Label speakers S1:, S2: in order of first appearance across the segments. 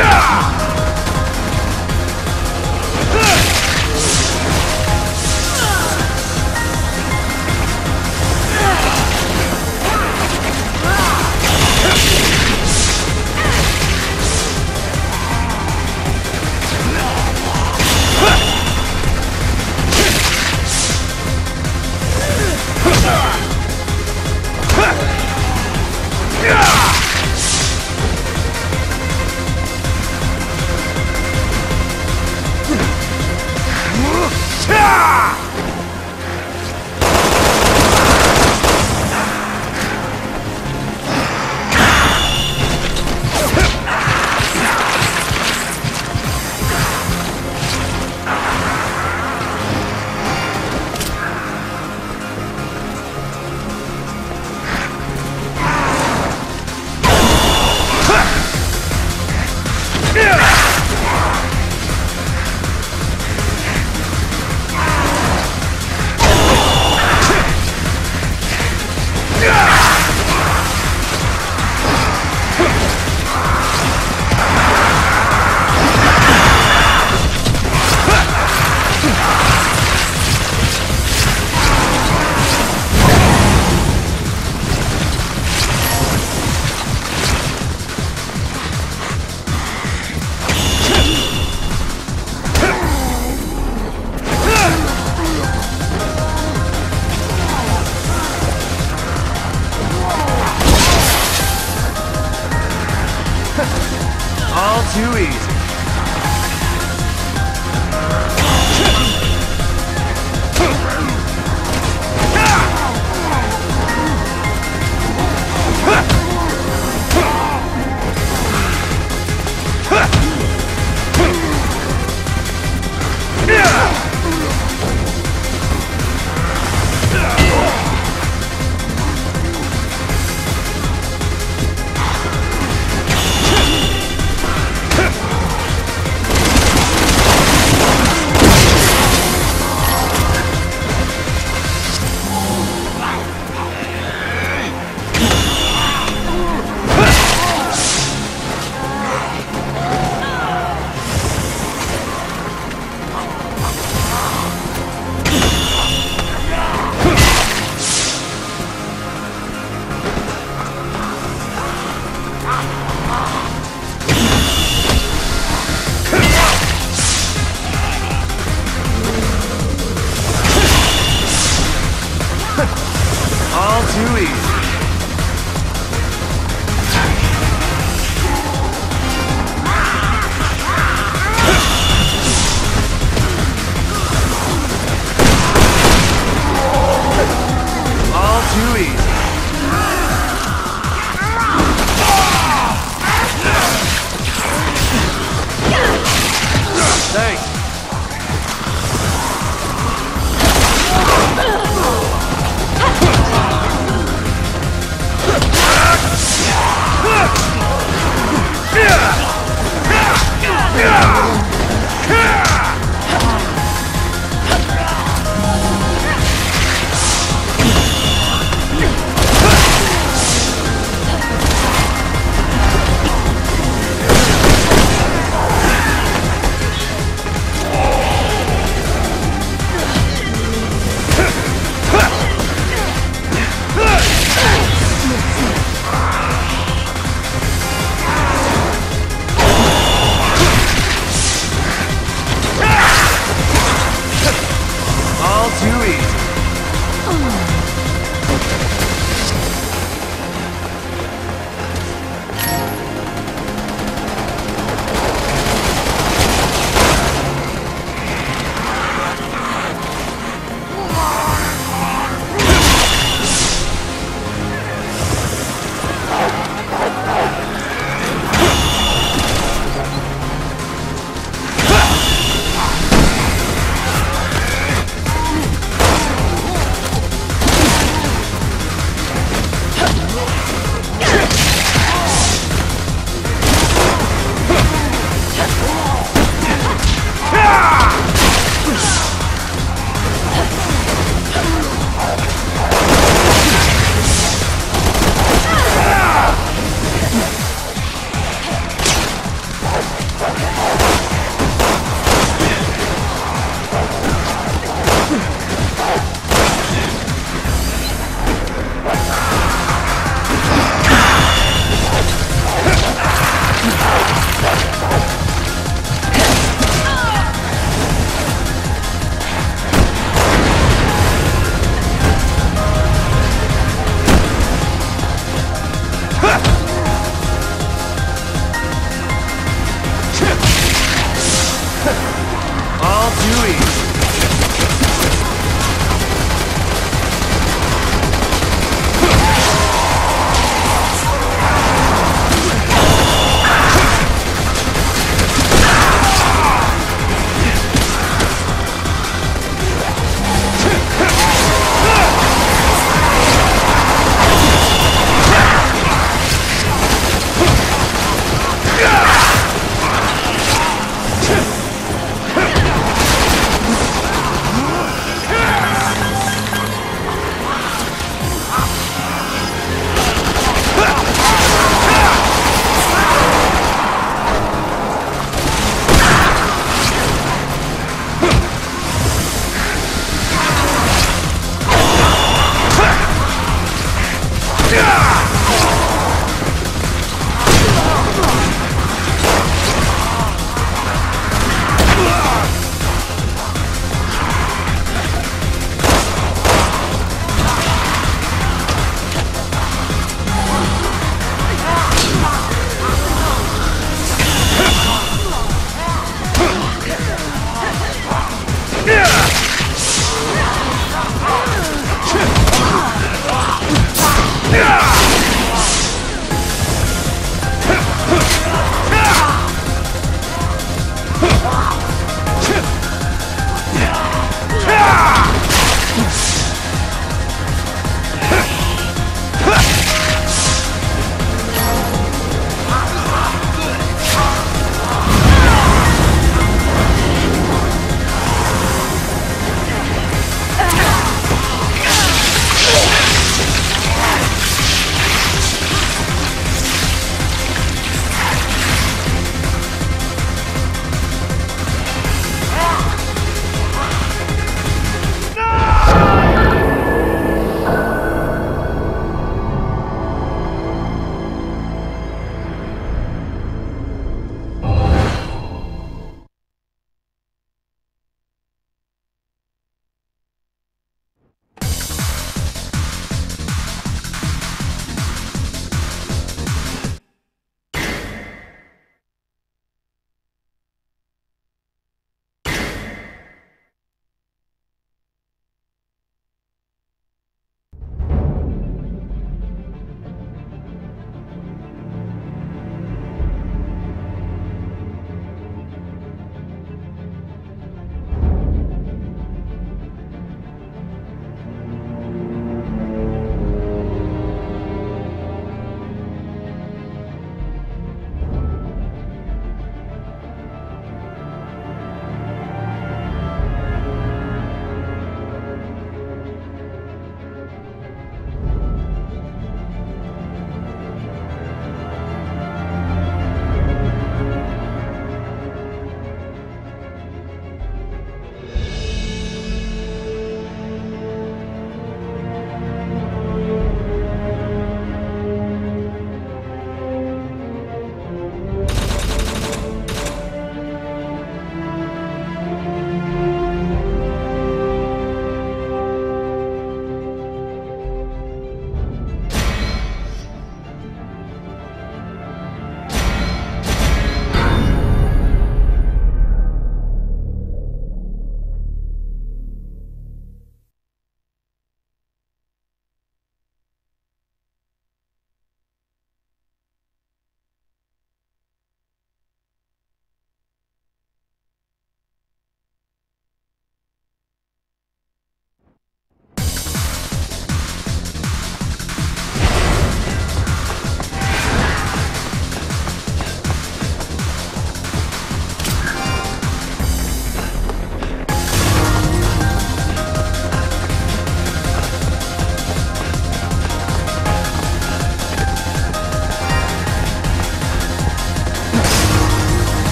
S1: All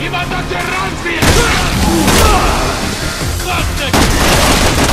S1: ¡Y mandaste a!
S2: I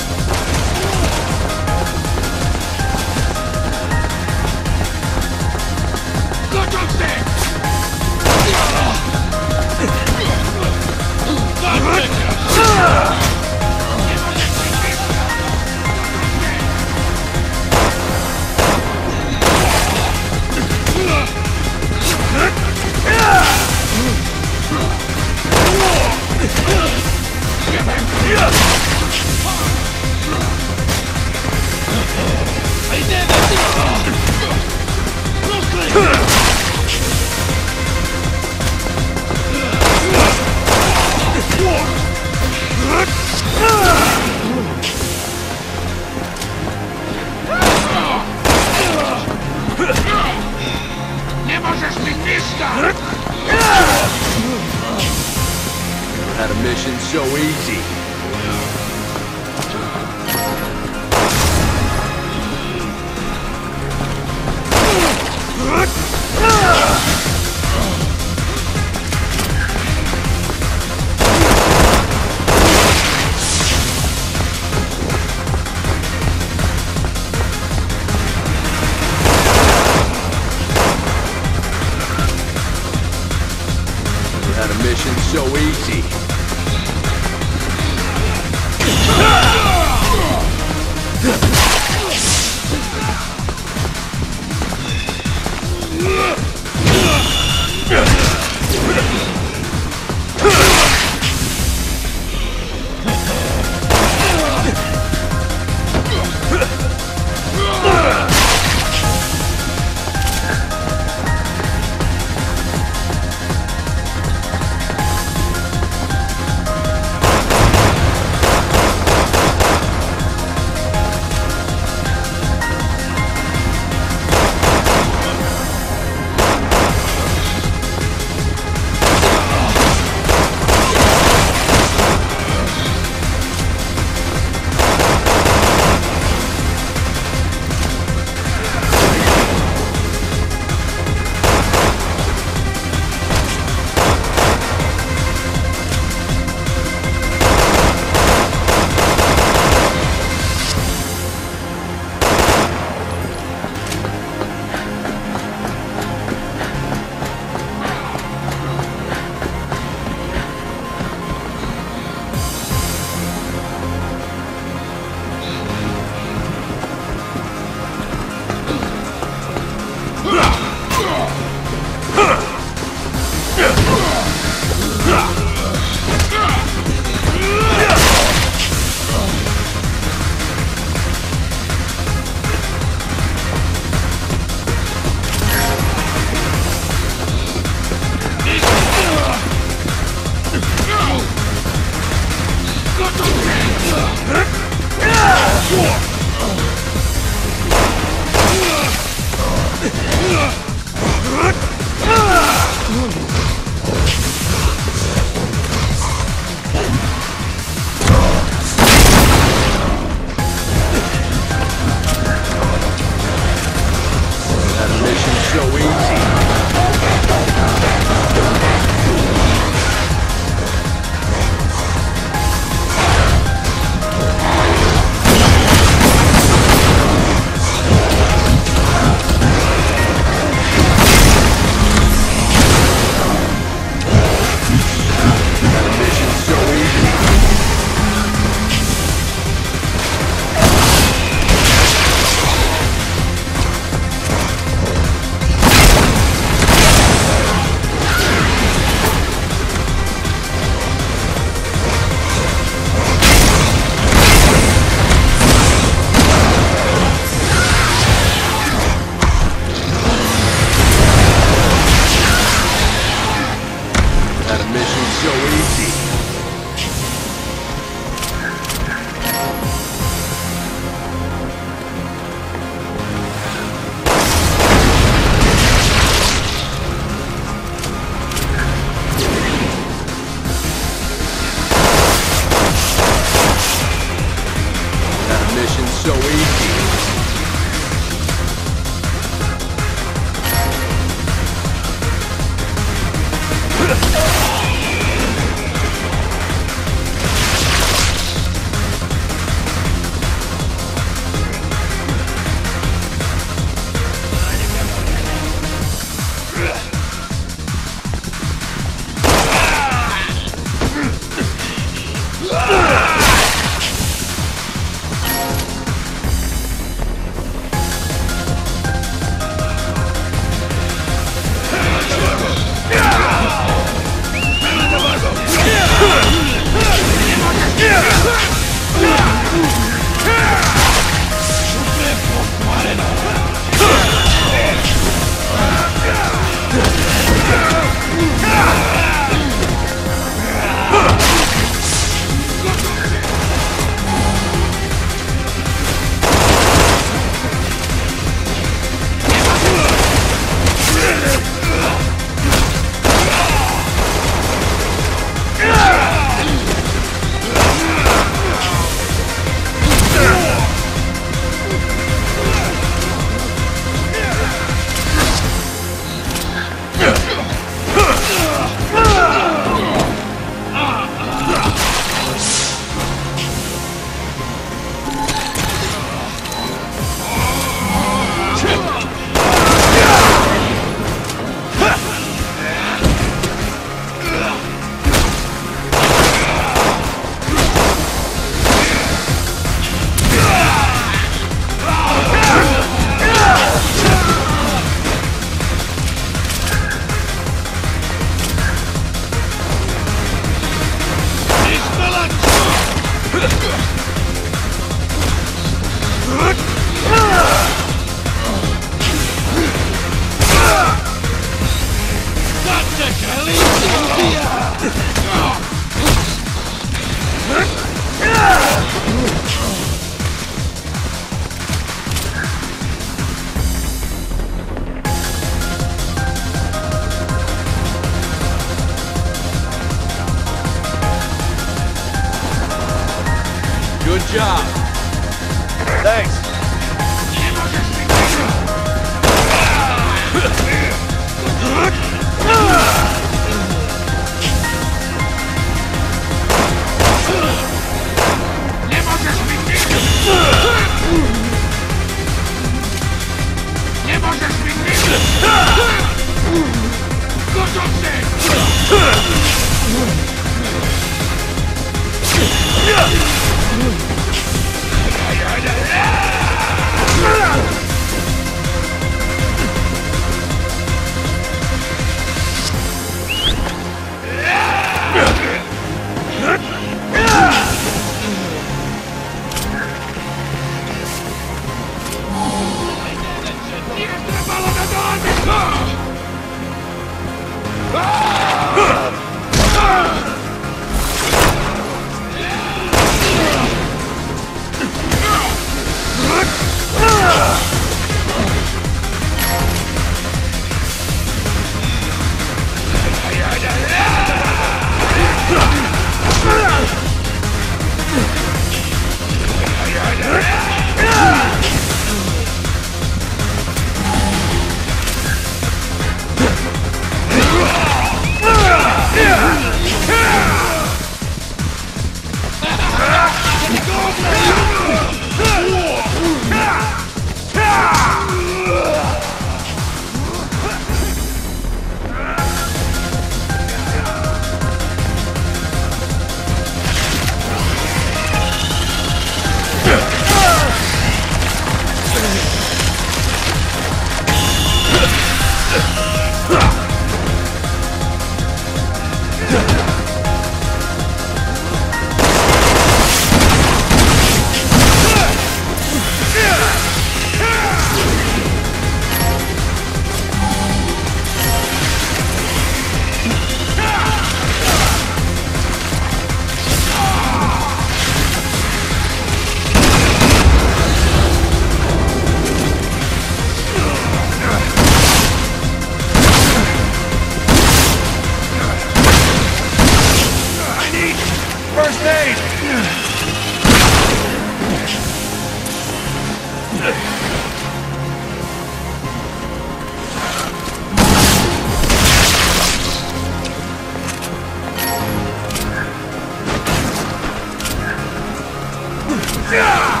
S1: 驾